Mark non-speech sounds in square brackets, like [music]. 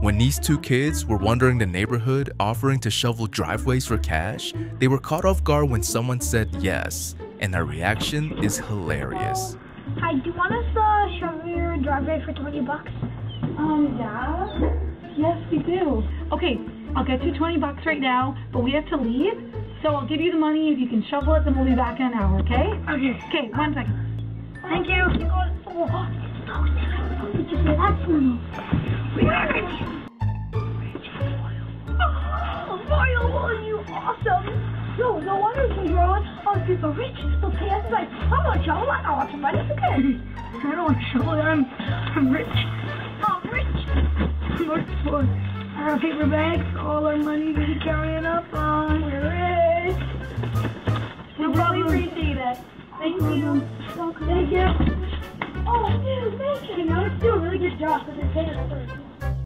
When these two kids were wandering the neighborhood offering to shovel driveways for cash, they were caught off guard when someone said yes, and their reaction is hilarious. Hi, do you want us to shovel your driveway for 20 bucks? Um, yeah. Yes, we do. Okay, I'll get you 20 bucks right now, but we have to leave. So I'll give you the money if you can shovel it, then we'll be back in an hour, okay? Okay. Okay, one second. Thank you. Oh, oh, did you awesome? No, no wonder he's rolling. Oh, people rich. They'll pay us like, I'm not shovel. I want some money again. I don't want to shovel. [laughs] I'm, I'm rich. I'm rich. Look for our paper bags. All our money to be carrying up on. We're rich. We'll probably appreciate it. Thank you. Thank you. Oh, dude, thank you. You know, it's doing a really good job because it's taking